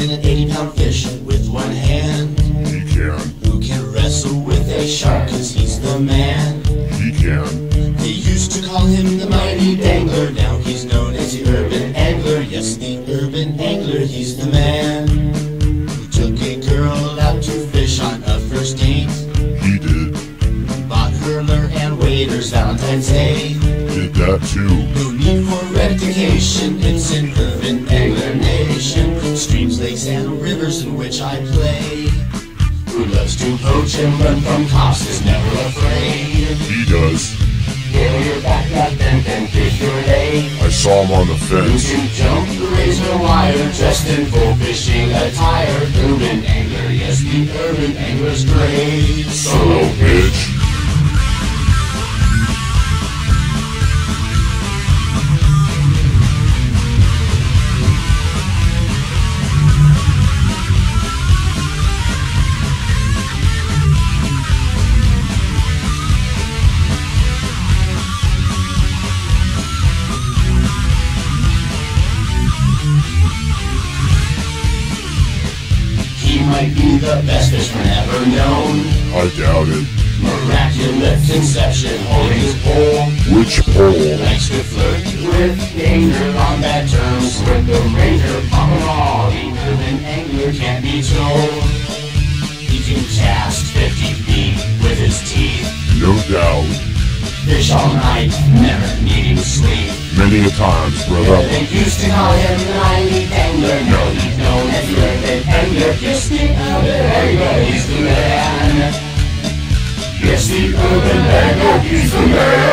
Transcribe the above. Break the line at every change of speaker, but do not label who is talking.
than an 80 pound fish with one hand. He can. Who can wrestle with a shark cause he's the man. He can. They used to call him the mighty dangler.
Now he's
known as the urban angler. Yes, the urban angler, he's the man. Waders Valentine's Day.
Did that too.
No need for rectification, it's an urban nation. Streams, lakes, and rivers in which I play. Who loves to poach and run from cops is never afraid.
He does.
Nail your back up and then fish your day.
I saw him on the
You
fence.
can jump the razor wire dressed in full fishing attire. Urban angler, yes, the urban angler's great.
Solo bitch.
Might be the best fisherman ever known.
I doubt it.
Miraculous conception, holding his pole.
Which pole?
Likes to flirt with danger on bad terms with the ranger. Pop and all, urban angler can't be told. He can cast 50 feet with his teeth.
No doubt.
Fish all night, never needing sleep.
Many a times, brother.
They used to call him the 90 angler. Now he's known as the urban he's the man. Yes, the urban angler, he's the man.